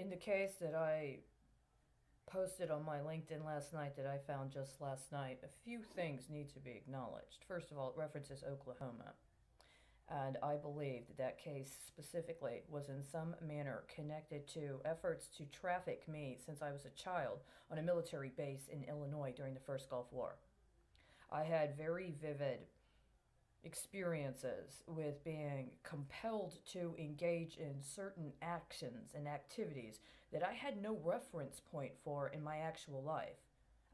In the case that I posted on my LinkedIn last night that I found just last night, a few things need to be acknowledged. First of all, it references Oklahoma. And I believe that that case specifically was in some manner connected to efforts to traffic me since I was a child on a military base in Illinois during the first Gulf War. I had very vivid experiences with being compelled to engage in certain actions and activities that I had no reference point for in my actual life.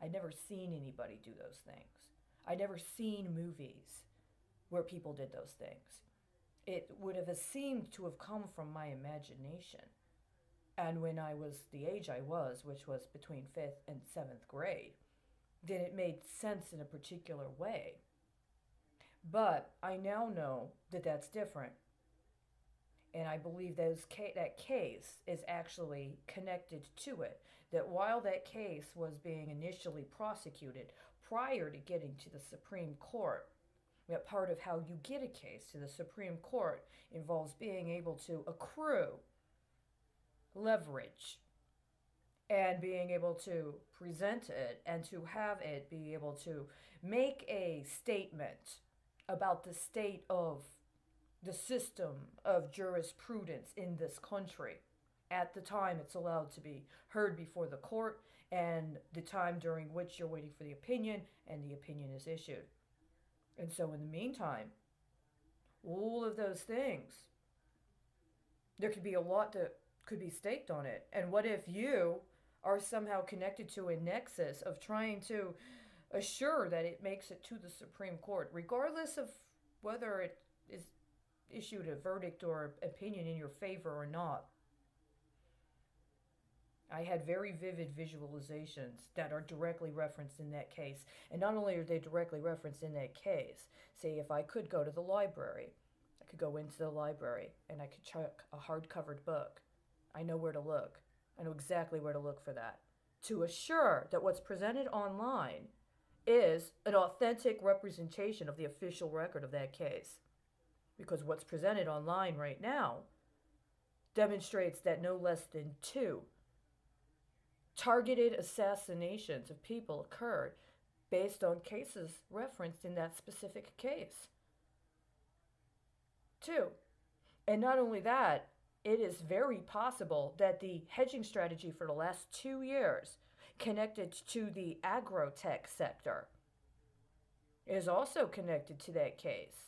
I'd never seen anybody do those things. I'd never seen movies where people did those things. It would have seemed to have come from my imagination. And when I was the age I was, which was between fifth and seventh grade, then it made sense in a particular way. But I now know that that's different. And I believe those ca- that case is actually connected to it. That while that case was being initially prosecuted prior to getting to the Supreme Court, that part of how you get a case to the Supreme Court involves being able to accrue leverage and being able to present it and to have it be able to make a statement about the state of the system of jurisprudence in this country at the time it's allowed to be heard before the court and the time during which you're waiting for the opinion and the opinion is issued. And so, in the meantime, all of those things, there could be a lot that could be staked on it. And what if you are somehow connected to a nexus of trying to assure that it makes it to the Supreme Court, regardless of whether it is issued a verdict or opinion in your favor or not? I had very vivid visualizations that are directly referenced in that case. And not only are they directly referenced in that case, say if I could go to the library, I could go into the library and I could check a hard-covered book. I know where to look. I know exactly where to look for that. To assure that what's presented online is an authentic representation of the official record of that case. Because what's presented online right now demonstrates that no less than two targeted assassinations of people occurred based on cases referenced in that specific case. Two, and not only that, it is very possible that the hedging strategy for the last two years connected to the agrotech sector is also connected to that case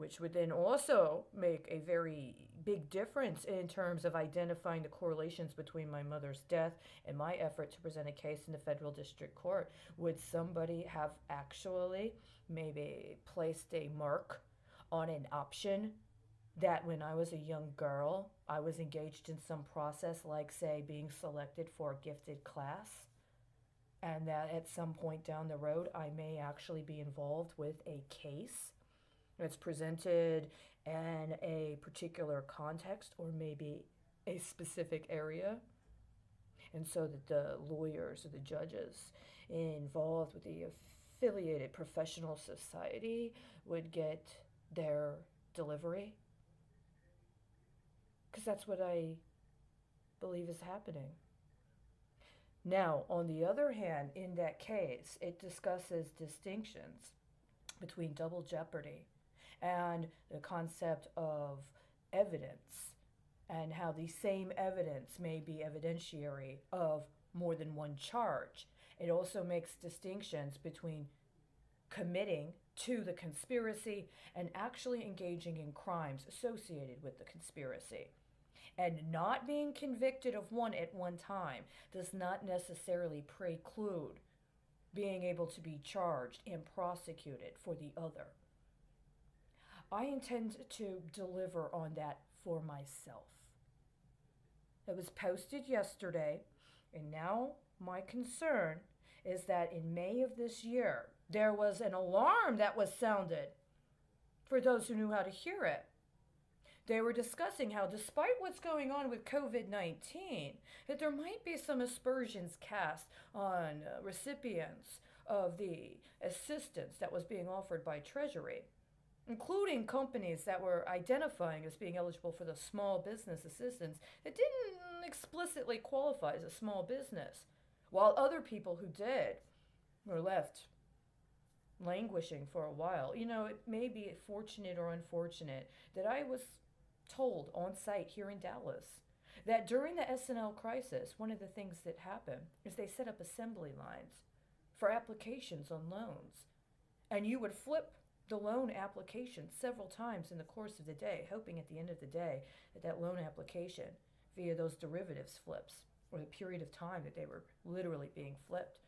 which would then also make a very big difference in terms of identifying the correlations between my mother's death and my effort to present a case in the federal district court. Would somebody have actually maybe placed a mark on an option that when I was a young girl, I was engaged in some process, like, say, being selected for a gifted class? And that at some point down the road, I may actually be involved with a case it's presented in a particular context or maybe a specific area. And so that the lawyers or the judges involved with the affiliated professional society would get their delivery. Because that's what I believe is happening. Now, on the other hand, in that case, it discusses distinctions between double jeopardy and the concept of evidence and how the same evidence may be evidentiary of more than one charge. It also makes distinctions between committing to the conspiracy and actually engaging in crimes associated with the conspiracy. And not being convicted of one at one time does not necessarily preclude being able to be charged and prosecuted for the other. I intend to deliver on that for myself. It was posted yesterday, and now my concern is that in May of this year, there was an alarm that was sounded for those who knew how to hear it. They were discussing how, despite what's going on with COVID 19, that there might be some aspersions cast on uh, recipients of the assistance that was being offered by Treasury including companies that were identifying as being eligible for the small business assistance that didn't explicitly qualify as a small business, while other people who did were left languishing for a while. You know, it may be fortunate or unfortunate that I was told on site here in Dallas that during the S&L crisis, one of the things that happened is they set up assembly lines for applications on loans. And you would flip the loan application several times in the course of the day, hoping at the end of the day that that loan application, via those derivatives flips, or the period of time that they were literally being flipped,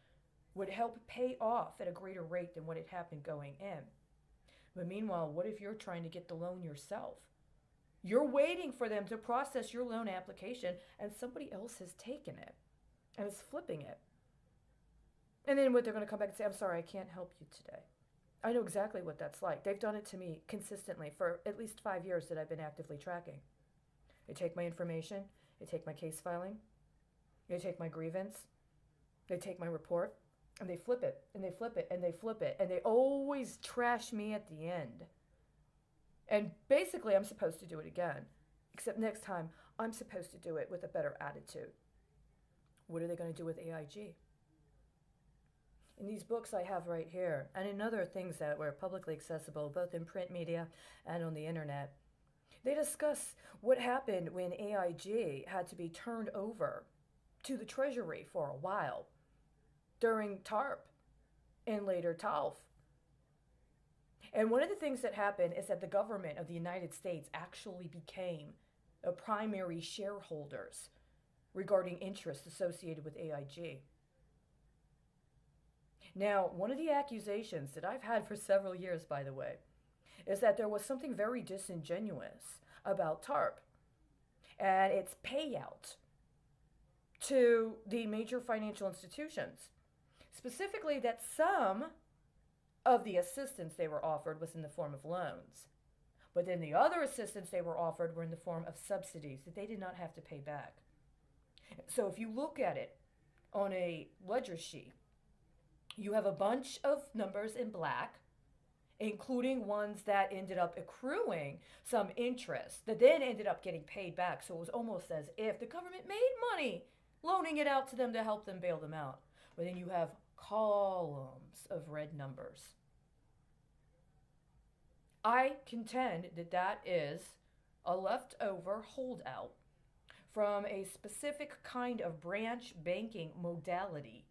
would help pay off at a greater rate than what had happened going in. But meanwhile, what if you're trying to get the loan yourself? You're waiting for them to process your loan application, and somebody else has taken it and is flipping it. And then what they're going to come back and say, I'm sorry, I can't help you today. I know exactly what that's like. They've done it to me consistently for at least five years that I've been actively tracking. They take my information, they take my case filing, they take my grievance, they take my report, and they flip it, and they flip it, and they flip it, and they always trash me at the end. And basically, I'm supposed to do it again, except next time, I'm supposed to do it with a better attitude. What are they going to do with AIG? In these books I have right here, and in other things that were publicly accessible, both in print media and on the internet, they discuss what happened when AIG had to be turned over to the Treasury for a while during TARP and later TALF. And one of the things that happened is that the government of the United States actually became a primary shareholders regarding interests associated with AIG. Now, one of the accusations that I've had for several years, by the way, is that there was something very disingenuous about TARP and its payout to the major financial institutions. Specifically, that some of the assistance they were offered was in the form of loans. But then the other assistance they were offered were in the form of subsidies that they did not have to pay back. So if you look at it on a ledger sheet, you have a bunch of numbers in black, including ones that ended up accruing some interest that then ended up getting paid back. So it was almost as if the government made money loaning it out to them to help them bail them out. But then you have columns of red numbers. I contend that that is a leftover holdout from a specific kind of branch banking modality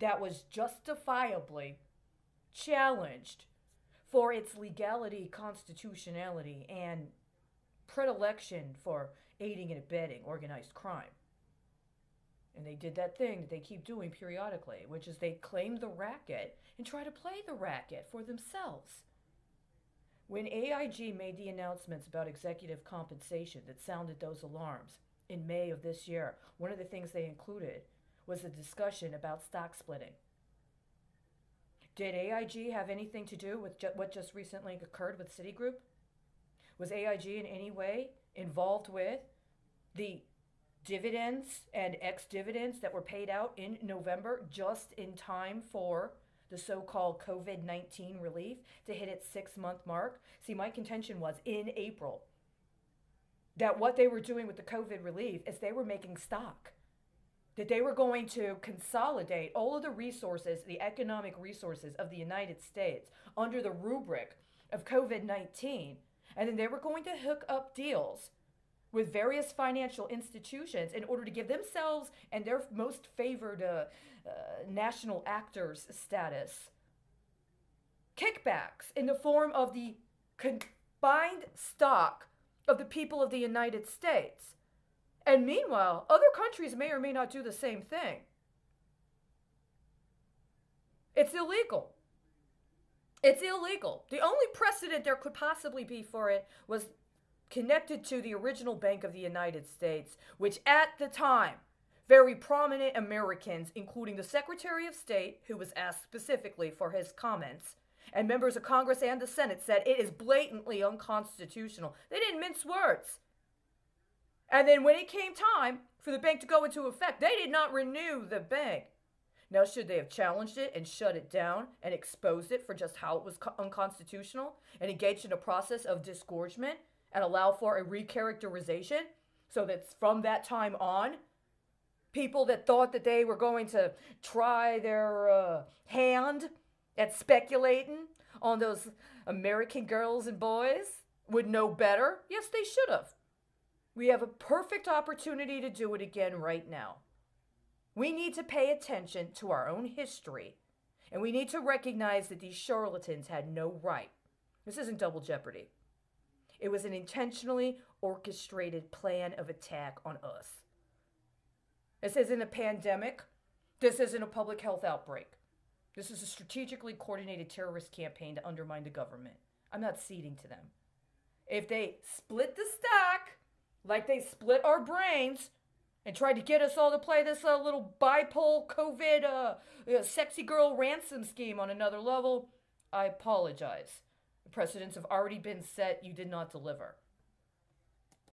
that was justifiably challenged for its legality, constitutionality, and predilection for aiding and abetting organized crime. And they did that thing that they keep doing periodically, which is they claim the racket and try to play the racket for themselves. When AIG made the announcements about executive compensation that sounded those alarms in May of this year, one of the things they included was a discussion about stock splitting. Did AIG have anything to do with ju- what just recently occurred with Citigroup? Was AIG in any way involved with the dividends and ex dividends that were paid out in November just in time for the so called COVID 19 relief to hit its six month mark? See, my contention was in April that what they were doing with the COVID relief is they were making stock that they were going to consolidate all of the resources, the economic resources of the United States under the rubric of COVID 19. And then they were going to hook up deals with various financial institutions in order to give themselves and their most favored uh, uh, national actors status kickbacks in the form of the combined stock of the people of the United States. And meanwhile, other countries may or may not do the same thing. It's illegal. It's illegal. The only precedent there could possibly be for it was connected to the original Bank of the United States, which at the time, very prominent Americans, including the Secretary of State, who was asked specifically for his comments, and members of Congress and the Senate said it is blatantly unconstitutional. They didn't mince words. And then when it came time for the bank to go into effect, they did not renew the bank. Now, should they have challenged it and shut it down and exposed it for just how it was co- unconstitutional and engaged in a process of disgorgement and allow for a recharacterization so that from that time on, people that thought that they were going to try their uh, hand at speculating on those American girls and boys would know better? Yes, they should have. We have a perfect opportunity to do it again right now. We need to pay attention to our own history, and we need to recognize that these charlatans had no right. This isn't double jeopardy. It was an intentionally orchestrated plan of attack on us. This isn't a pandemic. This isn't a public health outbreak. This is a strategically coordinated terrorist campaign to undermine the government. I'm not ceding to them. If they split the stock, like they split our brains and tried to get us all to play this uh, little bipole COVID uh, uh, sexy girl ransom scheme on another level, I apologize. Precedents have already been set. You did not deliver.